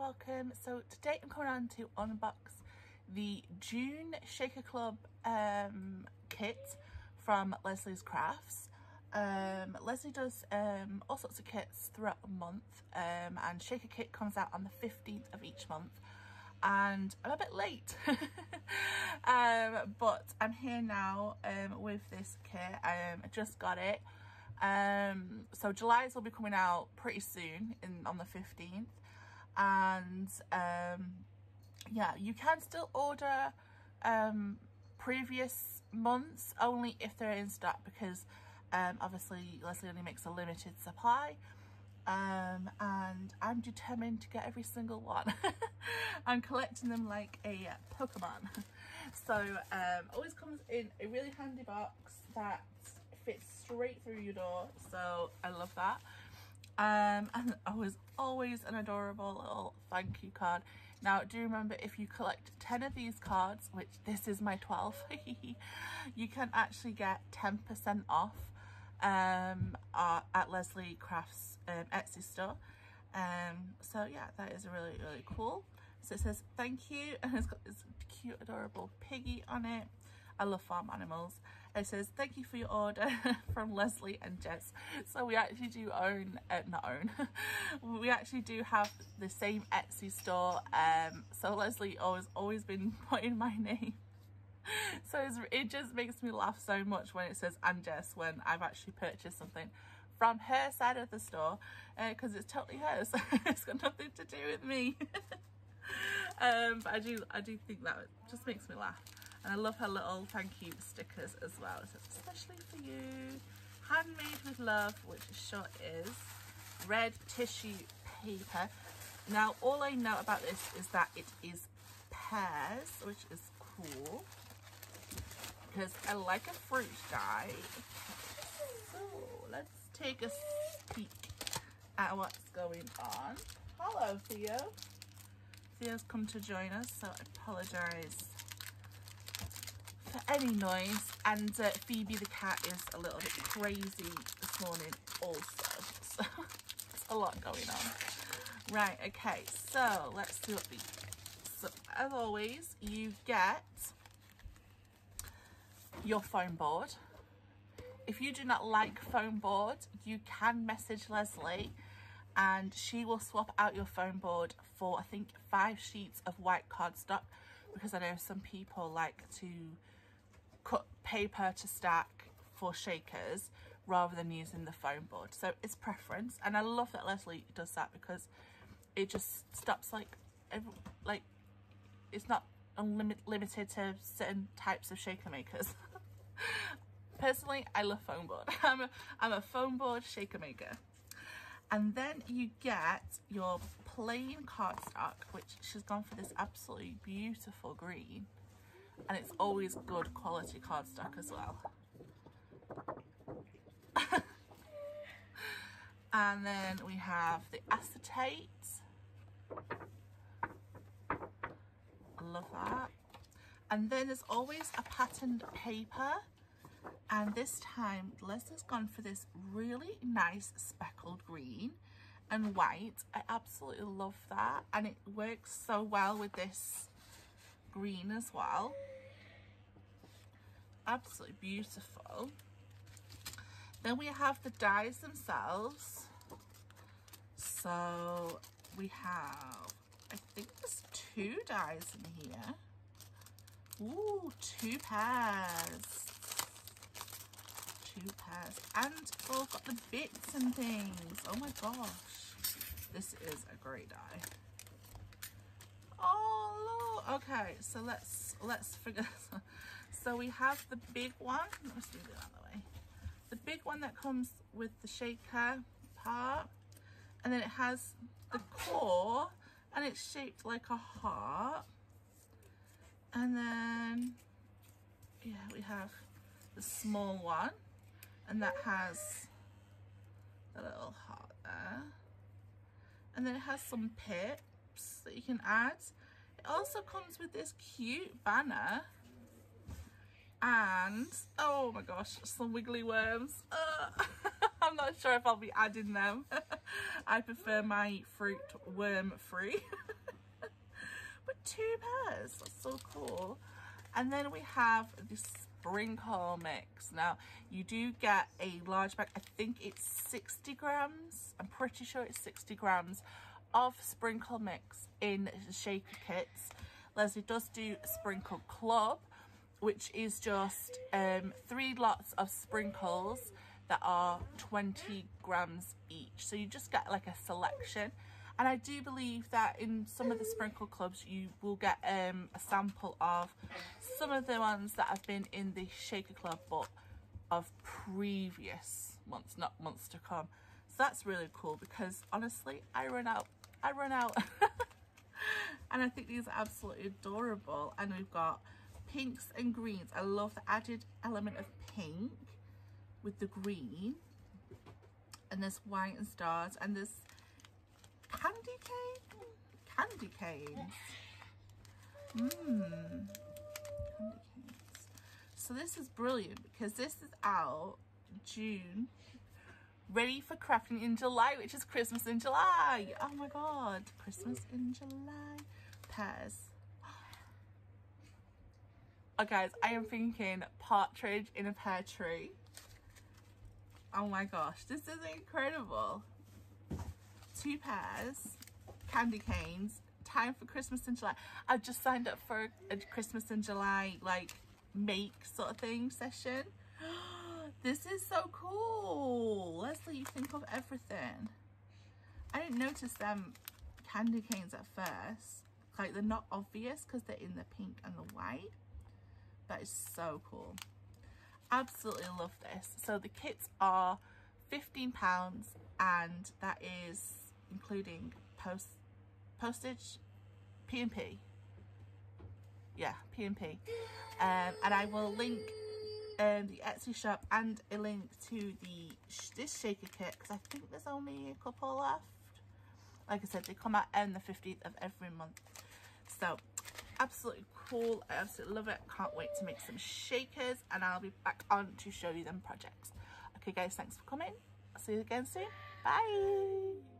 welcome. So today I'm coming on to unbox the June Shaker Club um, kit from Lesley's Crafts. Um, Lesley does um, all sorts of kits throughout the month um, and Shaker Kit comes out on the 15th of each month and I'm a bit late um, but I'm here now um, with this kit I just got it um, so July's will be coming out pretty soon in on the 15th and um, yeah you can still order um, previous months only if they're in stock because um, obviously Lesley only makes a limited supply um, and I'm determined to get every single one. I'm collecting them like a Pokemon. So um, always comes in a really handy box that fits straight through your door. So I love that. Um, and was always an adorable little thank you card. Now, do remember if you collect 10 of these cards, which this is my 12th, you can actually get 10% off um, at Lesley Crafts um, Etsy store. Um, so yeah, that is really, really cool. So it says thank you and it's got this cute, adorable piggy on it. I love farm animals. It says, thank you for your order from Lesley and Jess. So we actually do own, uh, not own, we actually do have the same Etsy store. Um, so Lesley always, always been putting my name so it just makes me laugh so much when it says and Jess when I've actually purchased something from her side of the store because uh, it's totally hers it's got nothing to do with me um, but I do I do think that just makes me laugh and I love her little thank you stickers as well says especially for you handmade with love which sure is red tissue paper now all I know about this is that it is pears which is cool because I like a fruit die. So let's take a peek at what's going on. Hello, Theo. Theo's come to join us, so I apologise for any noise. And uh, Phoebe the cat is a little bit crazy this morning also. So a lot going on. Right, okay, so let's see what we get. So as always, you get your foam board. If you do not like foam board, you can message Lesley and she will swap out your foam board for I think five sheets of white cardstock because I know some people like to cut paper to stack for shakers rather than using the foam board so it's preference and I love that Lesley does that because it just stops like every, like it's not unlimited limited to certain types of shaker makers Personally, I love foam board. I'm a, I'm a foam board shaker maker. And then you get your plain cardstock, which she's gone for this absolutely beautiful green. And it's always good quality cardstock as well. and then we have the acetate. Love that. And then there's always a patterned paper. And this time, Lesley's gone for this really nice speckled green and white. I absolutely love that. And it works so well with this green as well. Absolutely beautiful. Then we have the dies themselves. So we have, I think there's two dies in here. Ooh, two pairs. Two pairs. And oh, got the bits and things. Oh my gosh. This is a great die. Oh, look. Okay, so let's let's figure So we have the big one. Let's move it out the way. The big one that comes with the shaker part. And then it has the core and it's shaped like a heart. And then, yeah, we have the small one. And that has a little heart there. And then it has some pips that you can add. It also comes with this cute banner. And, oh my gosh, some wiggly worms. Uh, I'm not sure if I'll be adding them. I prefer my fruit worm free. but two pears, that's so cool. And then we have the sprinkle mix. Now, you do get a large bag. I think it's 60 grams. I'm pretty sure it's 60 grams of sprinkle mix in shaker kits. Lesley does do Sprinkle Club, which is just um, three lots of sprinkles that are 20 grams each. So you just get like a selection. And I do believe that in some of the sprinkle clubs, you will get um, a sample of some of the ones that have been in the shaker club, but of previous months, not months to come. So that's really cool because honestly, I run out, I run out. and I think these are absolutely adorable. And we've got pinks and greens. I love the added element of pink with the green and there's white and stars and there's candy cane? Candy canes. Mmm candy canes. So this is brilliant because this is out June ready for crafting in July which is Christmas in July. Oh my god Christmas in July. Pears Oh guys, I am thinking partridge in a pear tree. Oh my gosh, this is incredible. Two pears, candy canes, time for Christmas in July. I've just signed up for a Christmas in July like make sort of thing session. this is so cool. Lesley, you think of everything. I didn't notice them candy canes at first. Like they're not obvious because they're in the pink and the white. That is so cool absolutely love this. So the kits are £15 and that is including post postage, P&P. Yeah, P&P. Um, and I will link um, the Etsy shop and a link to the this shaker kit because I think there's only a couple left. Like I said, they come out on the 15th of every month. So absolutely cool. I absolutely love it. Can't wait to make some shakers and I'll be back on to show you them projects. Okay guys, thanks for coming. I'll see you again soon. Bye.